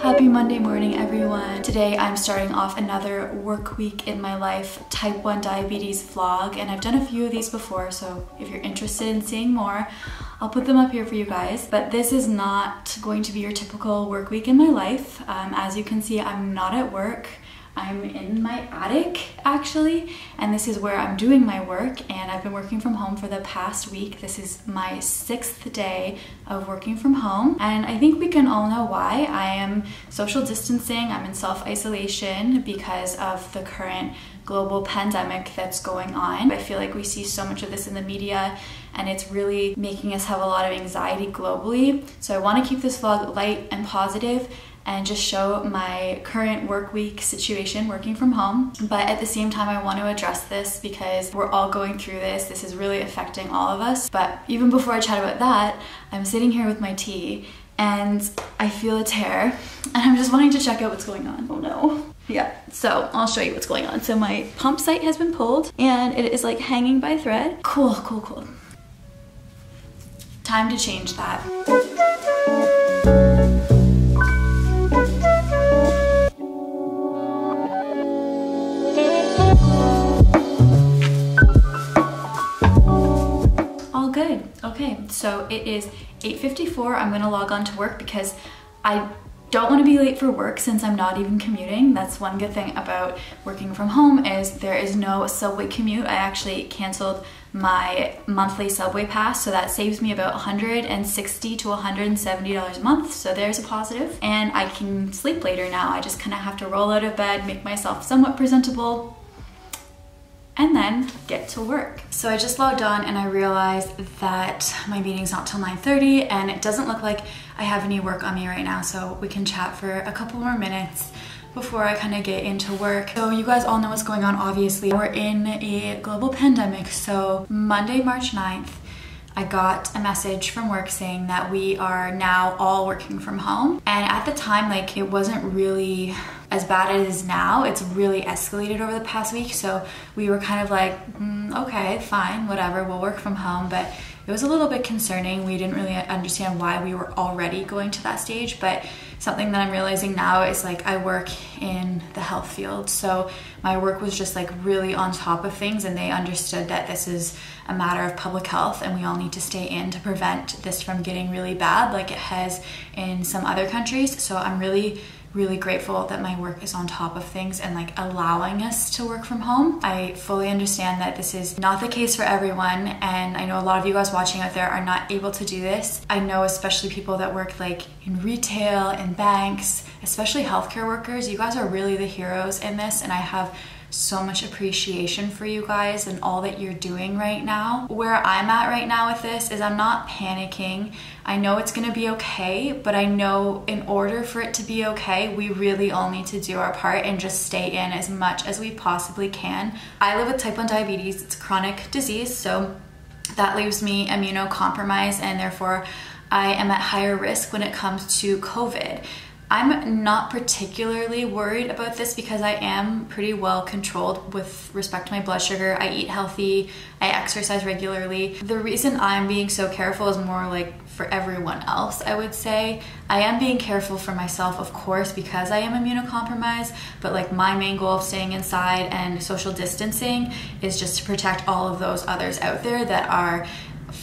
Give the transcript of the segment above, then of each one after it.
Happy Monday morning, everyone. Today I'm starting off another work week in my life type 1 diabetes vlog, and I've done a few of these before, so if you're interested in seeing more, I'll put them up here for you guys. But this is not going to be your typical work week in my life. Um, as you can see, I'm not at work. I'm in my attic actually, and this is where I'm doing my work. And I've been working from home for the past week. This is my sixth day of working from home, and I think we can all know why. I am social distancing, I'm in self isolation because of the current global pandemic that's going on. I feel like we see so much of this in the media and it's really making us have a lot of anxiety globally. So I want to keep this vlog light and positive and just show my current work week situation working from home. But at the same time, I want to address this because we're all going through this. This is really affecting all of us. But even before I chat about that, I'm sitting here with my tea and I feel a tear and I'm just wanting to check out what's going on. Oh no. Yeah, so I'll show you what's going on. So my pump site has been pulled and it is like hanging by thread. Cool, cool, cool. Time to change that. Okay, so it is 8.54. I'm gonna log on to work because I don't want to be late for work since I'm not even commuting. That's one good thing about working from home is there is no subway commute. I actually canceled my monthly subway pass so that saves me about 160 to 170 dollars a month so there's a positive and I can sleep later now I just kind of have to roll out of bed make myself somewhat presentable and then get to work. So I just logged on and I realized that my meeting's not till 9.30 and it doesn't look like I have any work on me right now so we can chat for a couple more minutes before I kind of get into work. So you guys all know what's going on obviously. We're in a global pandemic so Monday, March 9th, I got a message from work saying that we are now all working from home. And at the time, like it wasn't really as bad as it is now. It's really escalated over the past week. So we were kind of like, mm, okay, fine, whatever, we'll work from home. But it was a little bit concerning. We didn't really understand why we were already going to that stage. But something that I'm realizing now is like I work in the health field. So my work was just like really on top of things and they understood that this is a matter of public health and we all need to stay in to prevent this from getting really bad like it has in some other countries. So I'm really really grateful that my work is on top of things and like allowing us to work from home. I fully understand that this is not the case for everyone and I know a lot of you guys watching out there are not able to do this. I know especially people that work like in retail, in banks, especially healthcare workers, you guys are really the heroes in this and I have so much appreciation for you guys and all that you're doing right now. Where I'm at right now with this is I'm not panicking. I know it's gonna be okay, but I know in order for it to be okay, we really all need to do our part and just stay in as much as we possibly can. I live with type 1 diabetes, it's a chronic disease, so that leaves me immunocompromised and therefore I am at higher risk when it comes to COVID. I'm not particularly worried about this because I am pretty well controlled with respect to my blood sugar. I eat healthy, I exercise regularly. The reason I'm being so careful is more like for everyone else, I would say. I am being careful for myself, of course, because I am immunocompromised, but like my main goal of staying inside and social distancing is just to protect all of those others out there that are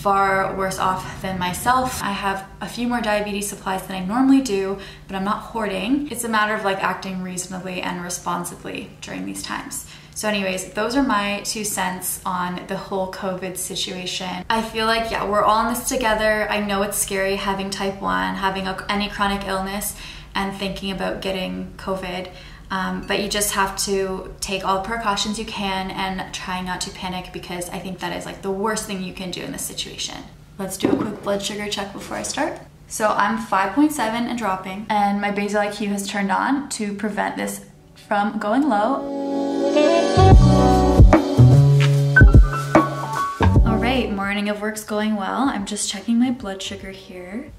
far worse off than myself. I have a few more diabetes supplies than I normally do, but I'm not hoarding. It's a matter of like acting reasonably and responsibly during these times. So anyways, those are my two cents on the whole COVID situation. I feel like, yeah, we're all in this together. I know it's scary having type 1, having a, any chronic illness, and thinking about getting COVID. Um, but you just have to take all the precautions you can and try not to panic because I think that is like the worst thing you can do in this situation. Let's do a quick blood sugar check before I start. So I'm 5.7 and dropping and my basal IQ has turned on to prevent this from going low. All right, morning of work's going well. I'm just checking my blood sugar here.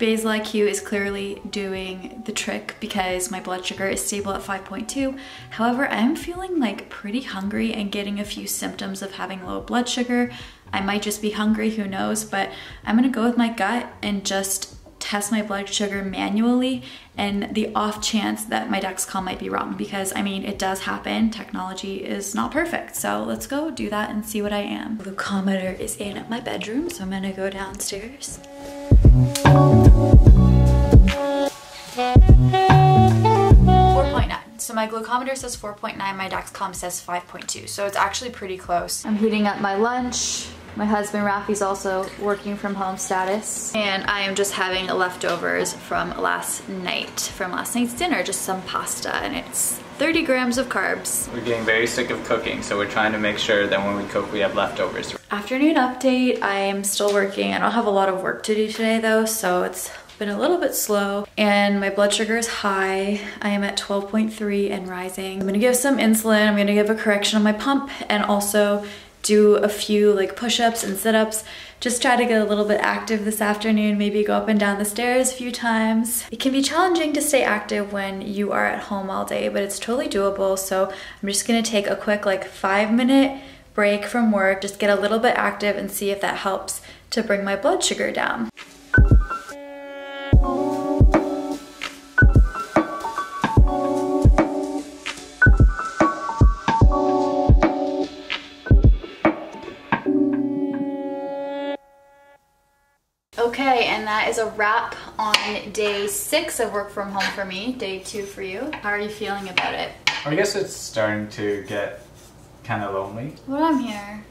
Basal IQ is clearly doing the trick because my blood sugar is stable at 5.2. However, I'm feeling like pretty hungry and getting a few symptoms of having low blood sugar. I might just be hungry, who knows, but I'm gonna go with my gut and just test my blood sugar manually and the off chance that my Dexcom might be wrong because I mean, it does happen. Technology is not perfect. So let's go do that and see what I am. The glucometer is in my bedroom, so I'm gonna go downstairs. So my glucometer says 4.9, my Dexcom says 5.2. So it's actually pretty close. I'm heating up my lunch. My husband Rafi's also working from home status. And I am just having leftovers from last night, from last night's dinner, just some pasta and it's 30 grams of carbs. We're getting very sick of cooking, so we're trying to make sure that when we cook, we have leftovers. Afternoon update, I am still working. I don't have a lot of work to do today though, so it's been a little bit slow and my blood sugar is high. I am at 12.3 and rising. I'm gonna give some insulin, I'm gonna give a correction on my pump and also do a few like push-ups and sit-ups. Just try to get a little bit active this afternoon, maybe go up and down the stairs a few times. It can be challenging to stay active when you are at home all day, but it's totally doable. So I'm just gonna take a quick like five minute break from work, just get a little bit active and see if that helps to bring my blood sugar down. Okay, and that is a wrap on day six of work from home for me, day two for you. How are you feeling about it? I guess it's starting to get kind of lonely. Well, I'm here.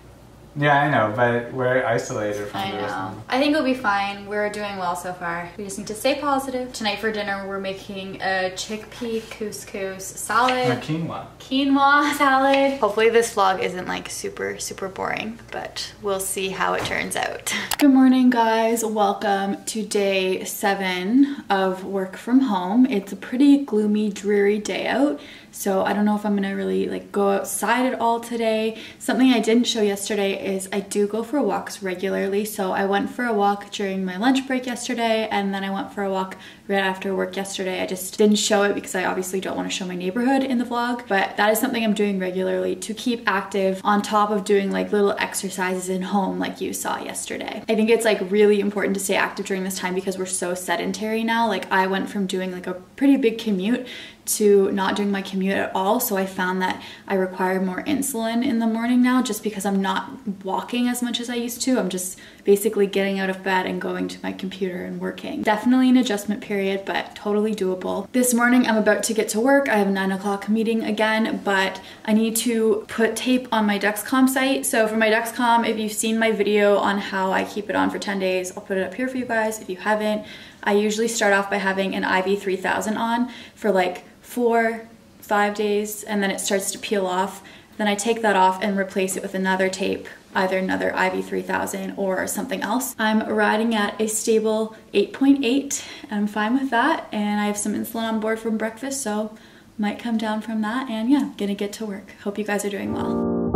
Yeah, I know, but we're isolated from I the rest of know. them. I think it'll be fine. We're doing well so far. We just need to stay positive. Tonight for dinner, we're making a chickpea couscous salad. Or salad. quinoa. quinoa salad. Hopefully this vlog isn't like super, super boring, but we'll see how it turns out. Good morning guys. Welcome to day seven of work from home. It's a pretty gloomy, dreary day out. So I don't know if I'm gonna really like go outside at all today. Something I didn't show yesterday is I do go for walks regularly. So I went for a walk during my lunch break yesterday and then I went for a walk right after work yesterday. I just didn't show it because I obviously don't want to show my neighborhood in the vlog, but that is something I'm doing regularly to keep active on top of doing like little exercises in home like you saw yesterday. I think it's like really important to stay active during this time because we're so sedentary now. Like I went from doing like a pretty big commute to not doing my commute at all. So I found that I require more insulin in the morning now just because I'm not walking as much as I used to. I'm just basically getting out of bed and going to my computer and working. Definitely an adjustment period, but totally doable. This morning I'm about to get to work. I have a nine o'clock meeting again, but I need to put tape on my Dexcom site. So for my Dexcom, if you've seen my video on how I keep it on for 10 days, I'll put it up here for you guys if you haven't. I usually start off by having an IV3000 on for like four, five days, and then it starts to peel off. Then I take that off and replace it with another tape, either another IV3000 or something else. I'm riding at a stable 8.8. and I'm fine with that, and I have some insulin on board from breakfast, so might come down from that. And yeah, gonna get to work. Hope you guys are doing well.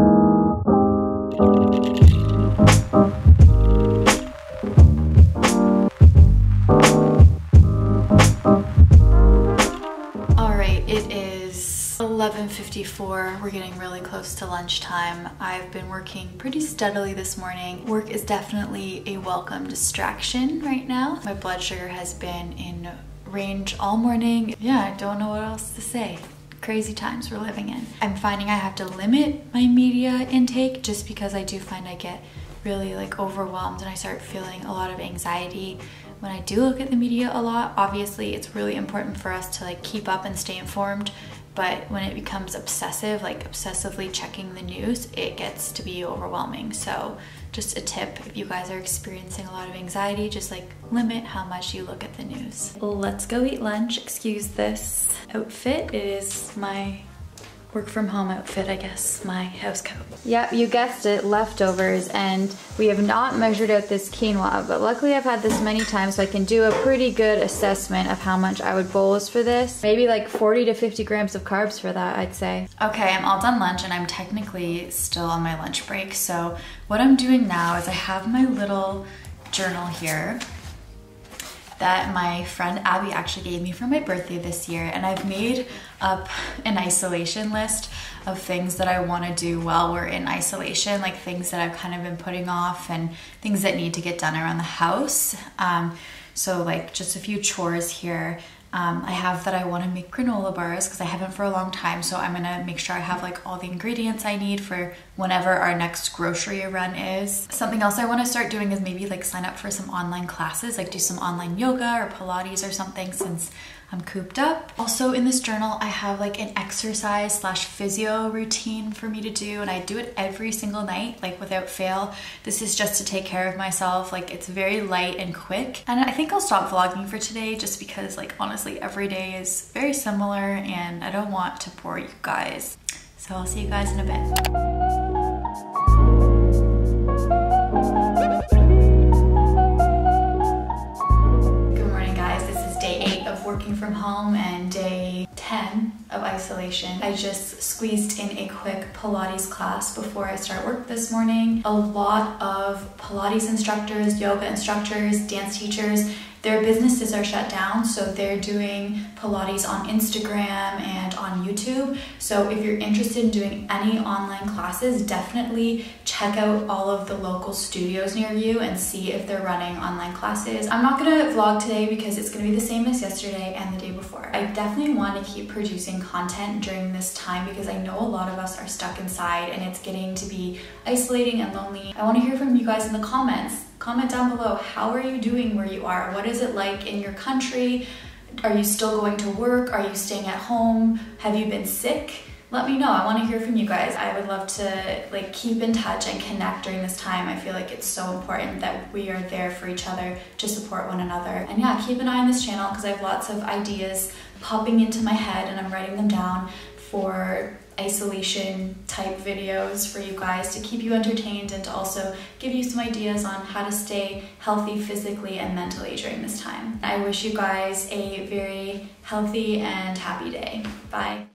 11.54. We're getting really close to lunchtime. I've been working pretty steadily this morning. Work is definitely a welcome distraction right now. My blood sugar has been in range all morning. Yeah, I don't know what else to say. Crazy times we're living in. I'm finding I have to limit my media intake just because I do find I get really like overwhelmed and I start feeling a lot of anxiety when I do look at the media a lot. Obviously, it's really important for us to like keep up and stay informed, but when it becomes obsessive, like obsessively checking the news, it gets to be overwhelming. So, just a tip if you guys are experiencing a lot of anxiety, just like limit how much you look at the news. Let's go eat lunch. Excuse this outfit. It is my work from home outfit, I guess, my house coat. Yep, you guessed it, leftovers, and we have not measured out this quinoa, but luckily I've had this many times so I can do a pretty good assessment of how much I would bolus for this. Maybe like 40 to 50 grams of carbs for that, I'd say. Okay, I'm all done lunch and I'm technically still on my lunch break, so what I'm doing now is I have my little journal here that my friend Abby actually gave me for my birthday this year. And I've made up an isolation list of things that I want to do while we're in isolation, like things that I've kind of been putting off and things that need to get done around the house. Um, So like just a few chores here. Um, I have that I want to make granola bars because I haven't for a long time. So I'm gonna make sure I have like all the ingredients I need for whenever our next grocery run is. Something else I want to start doing is maybe like sign up for some online classes, like do some online yoga or Pilates or something since I'm cooped up. Also in this journal, I have like an exercise slash physio routine for me to do and I do it every single night, like without fail. This is just to take care of myself. Like it's very light and quick. And I think I'll stop vlogging for today just because like honestly, every day is very similar and I don't want to bore you guys. So I'll see you guys in a bit. Working from home and day 10 of isolation. I just squeezed in a quick Pilates class before I start work this morning. A lot of Pilates instructors, yoga instructors, dance teachers, their businesses are shut down, so they're doing Pilates on Instagram and on YouTube. So if you're interested in doing any online classes, definitely check out all of the local studios near you and see if they're running online classes. I'm not gonna vlog today because it's gonna be the same as yesterday and the day before. I definitely want to keep producing content during this time because I know a lot of us are stuck inside and it's getting to be isolating and lonely. I want to hear from you guys in the comments. Comment down below, how are you doing where you are? What is it like in your country? Are you still going to work? Are you staying at home? Have you been sick? Let me know. I want to hear from you guys. I would love to like keep in touch and connect during this time. I feel like it's so important that we are there for each other to support one another. And yeah, keep an eye on this channel because I have lots of ideas popping into my head and I'm writing them down for isolation type videos for you guys to keep you entertained and to also give you some ideas on how to stay healthy physically and mentally during this time. I wish you guys a very healthy and happy day. Bye.